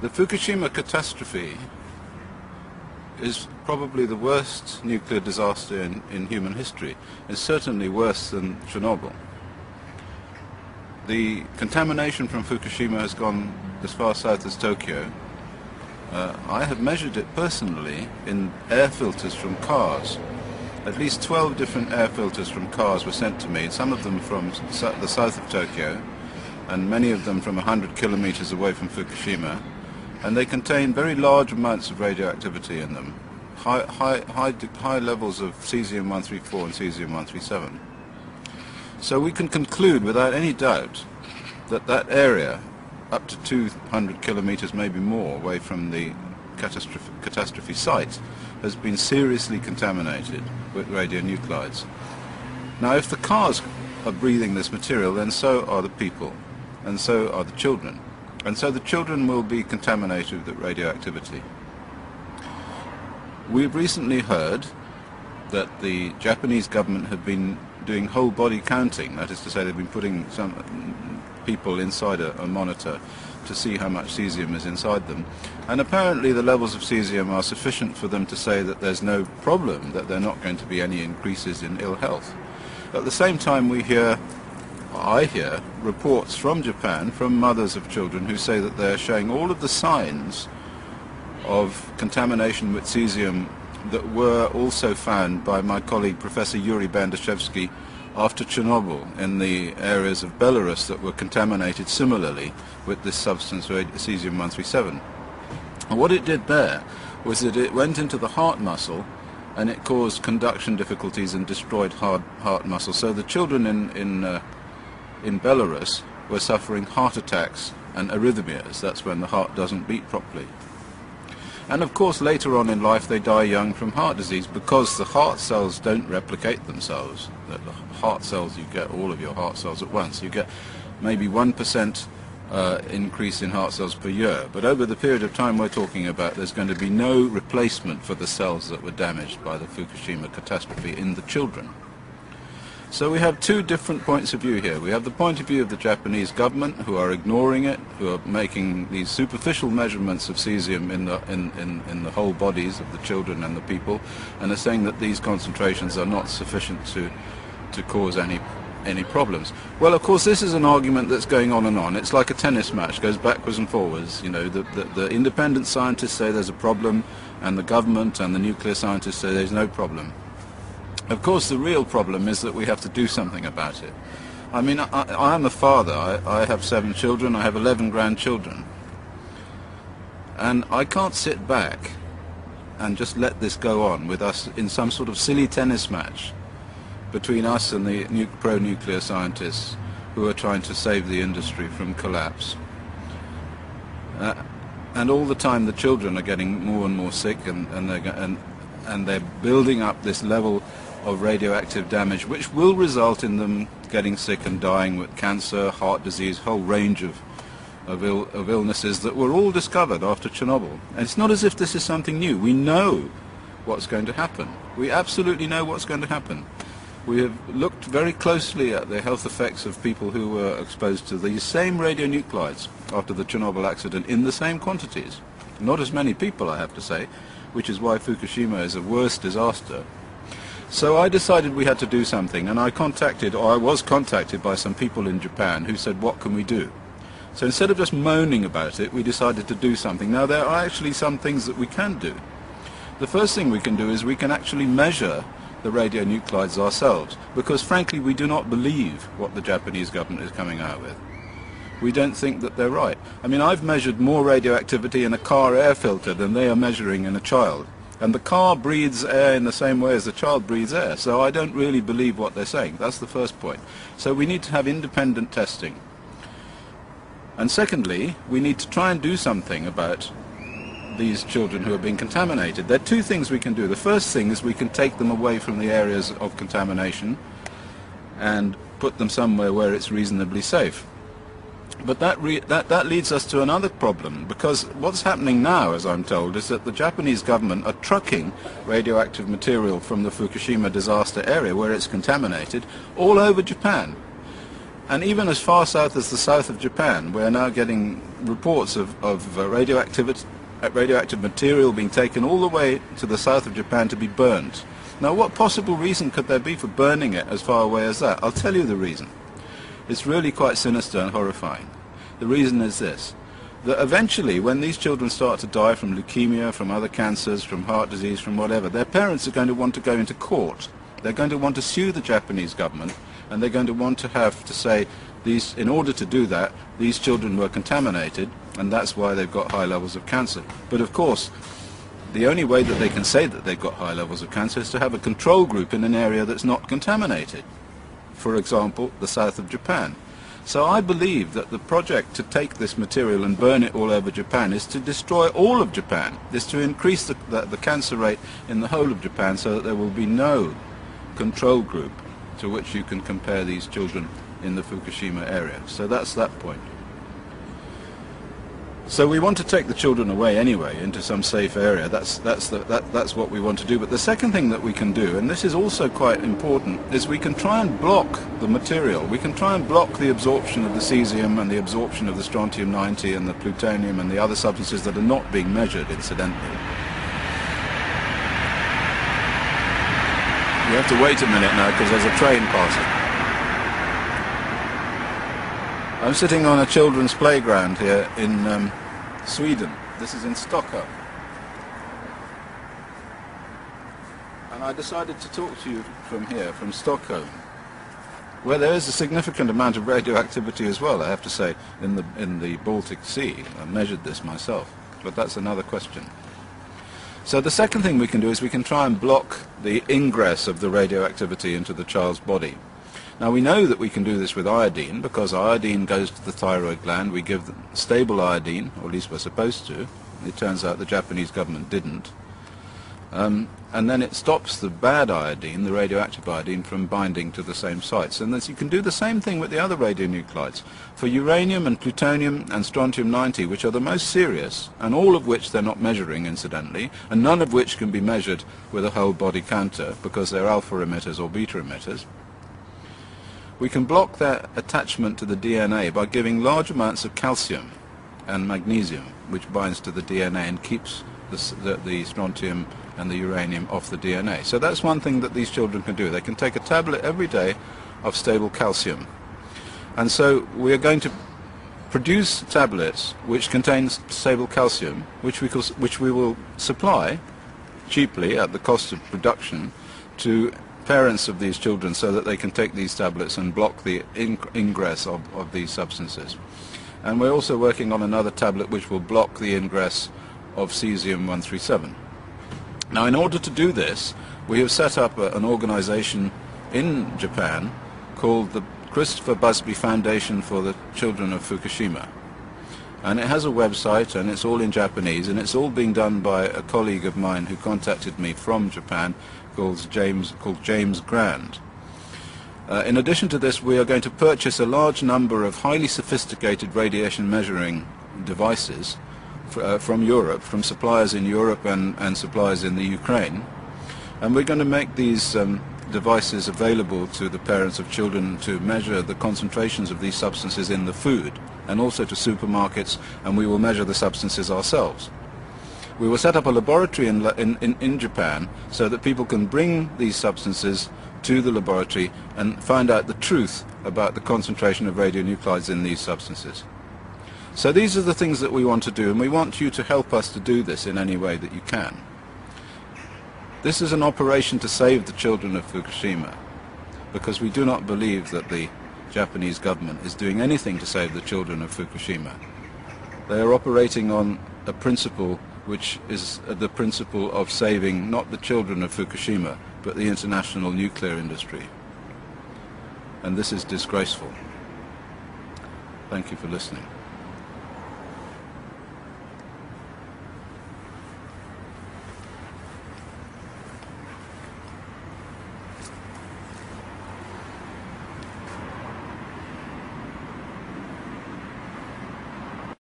The Fukushima catastrophe is probably the worst nuclear disaster in, in human history. It's certainly worse than Chernobyl. The contamination from Fukushima has gone as far south as Tokyo. Uh, I have measured it personally in air filters from cars. At least 12 different air filters from cars were sent to me, some of them from the south of Tokyo, and many of them from 100 kilometers away from Fukushima and they contain very large amounts of radioactivity in them, high, high, high, high levels of cesium-134 and cesium-137. So we can conclude without any doubt that that area, up to 200 kilometers, maybe more, away from the catastrophe, catastrophe site, has been seriously contaminated with radionuclides. Now, if the cars are breathing this material, then so are the people, and so are the children. And so the children will be contaminated with radioactivity. We've recently heard that the Japanese government have been doing whole body counting, that is to say they've been putting some people inside a, a monitor to see how much cesium is inside them. And apparently the levels of cesium are sufficient for them to say that there's no problem, that there are not going to be any increases in ill health. At the same time we hear I hear reports from Japan, from mothers of children, who say that they're showing all of the signs of contamination with cesium that were also found by my colleague Professor Yuri Bandazhevsky after Chernobyl in the areas of Belarus that were contaminated similarly with this substance cesium-137. what it did there was that it went into the heart muscle and it caused conduction difficulties and destroyed heart, heart muscle. So the children in, in uh, in Belarus were suffering heart attacks and arrhythmias. That's when the heart doesn't beat properly. And of course later on in life they die young from heart disease because the heart cells don't replicate themselves. The heart cells, you get all of your heart cells at once. You get maybe 1% uh, increase in heart cells per year. But over the period of time we're talking about, there's going to be no replacement for the cells that were damaged by the Fukushima catastrophe in the children. So we have two different points of view here. We have the point of view of the Japanese government, who are ignoring it, who are making these superficial measurements of cesium in the, in, in, in the whole bodies of the children and the people, and are saying that these concentrations are not sufficient to, to cause any any problems. Well, of course, this is an argument that's going on and on. It's like a tennis match, goes backwards and forwards. You know, the, the, the independent scientists say there's a problem, and the government and the nuclear scientists say there's no problem. Of course, the real problem is that we have to do something about it. I mean, I, I am a father. I, I have seven children. I have 11 grandchildren. And I can't sit back and just let this go on with us in some sort of silly tennis match between us and the nu pro-nuclear scientists who are trying to save the industry from collapse. Uh, and all the time the children are getting more and more sick and, and, they're, and, and they're building up this level of radioactive damage, which will result in them getting sick and dying with cancer, heart disease, whole range of, of, Ill, of illnesses that were all discovered after Chernobyl. And it's not as if this is something new. We know what's going to happen. We absolutely know what's going to happen. We have looked very closely at the health effects of people who were exposed to these same radionuclides after the Chernobyl accident in the same quantities. Not as many people, I have to say, which is why Fukushima is a worse disaster so I decided we had to do something, and I contacted, or I was contacted by some people in Japan who said, what can we do? So instead of just moaning about it, we decided to do something. Now there are actually some things that we can do. The first thing we can do is we can actually measure the radionuclides ourselves, because frankly we do not believe what the Japanese government is coming out with. We don't think that they're right. I mean, I've measured more radioactivity in a car air filter than they are measuring in a child. And the car breathes air in the same way as the child breathes air. So I don't really believe what they're saying. That's the first point. So we need to have independent testing. And secondly, we need to try and do something about these children who are being contaminated. There are two things we can do. The first thing is we can take them away from the areas of contamination and put them somewhere where it's reasonably safe. But that, that, that leads us to another problem, because what's happening now, as I'm told, is that the Japanese government are trucking radioactive material from the Fukushima disaster area, where it's contaminated, all over Japan. And even as far south as the south of Japan, we're now getting reports of, of uh, radioactivity, uh, radioactive material being taken all the way to the south of Japan to be burned. Now what possible reason could there be for burning it as far away as that? I'll tell you the reason. It's really quite sinister and horrifying. The reason is this that eventually when these children start to die from leukemia, from other cancers, from heart disease, from whatever, their parents are going to want to go into court. They're going to want to sue the Japanese government and they're going to want to have to say these, in order to do that, these children were contaminated and that's why they've got high levels of cancer. But of course, the only way that they can say that they've got high levels of cancer is to have a control group in an area that's not contaminated. For example, the south of Japan. So I believe that the project to take this material and burn it all over Japan is to destroy all of Japan, is to increase the, the, the cancer rate in the whole of Japan so that there will be no control group to which you can compare these children in the Fukushima area. So that's that point. So we want to take the children away anyway into some safe area. That's, that's, the, that, that's what we want to do. But the second thing that we can do, and this is also quite important, is we can try and block the material. We can try and block the absorption of the cesium and the absorption of the strontium-90 and the plutonium and the other substances that are not being measured, incidentally. We have to wait a minute now because there's a train passing. I'm sitting on a children's playground here in um, Sweden. This is in Stockholm. And I decided to talk to you from here, from Stockholm, where there is a significant amount of radioactivity as well, I have to say, in the, in the Baltic Sea. I measured this myself, but that's another question. So the second thing we can do is we can try and block the ingress of the radioactivity into the child's body. Now we know that we can do this with iodine because iodine goes to the thyroid gland. We give stable iodine, or at least we're supposed to. It turns out the Japanese government didn't. Um, and then it stops the bad iodine, the radioactive iodine, from binding to the same sites. And you can do the same thing with the other radionuclides. For uranium and plutonium and strontium-90, which are the most serious, and all of which they're not measuring, incidentally, and none of which can be measured with a whole body counter because they're alpha emitters or beta emitters, we can block their attachment to the DNA by giving large amounts of calcium and magnesium, which binds to the DNA and keeps the, the, the, strontium and the uranium off the DNA. So that's one thing that these children can do. They can take a tablet every day of stable calcium. And so we are going to produce tablets which contain stable calcium, which we, which we will supply cheaply at the cost of production to parents of these children so that they can take these tablets and block the ingress of, of these substances. And we're also working on another tablet which will block the ingress of cesium-137. Now in order to do this, we have set up a, an organization in Japan called the Christopher Busby Foundation for the Children of Fukushima. And it has a website and it's all in Japanese and it's all being done by a colleague of mine who contacted me from Japan called James, called James Grand. Uh, in addition to this, we are going to purchase a large number of highly sophisticated radiation measuring devices uh, from Europe, from suppliers in Europe and, and suppliers in the Ukraine. And we're going to make these um, devices available to the parents of children to measure the concentrations of these substances in the food and also to supermarkets and we will measure the substances ourselves. We will set up a laboratory in, in, in, Japan so that people can bring these substances to the laboratory and find out the truth about the concentration of radionuclides in these substances. So these are the things that we want to do and we want you to help us to do this in any way that you can. This is an operation to save the children of Fukushima because we do not believe that the Japanese government is doing anything to save the children of Fukushima. They are operating on a principle which is uh, the principle of saving not the children of Fukushima, but the international nuclear industry. And this is disgraceful. Thank you for listening.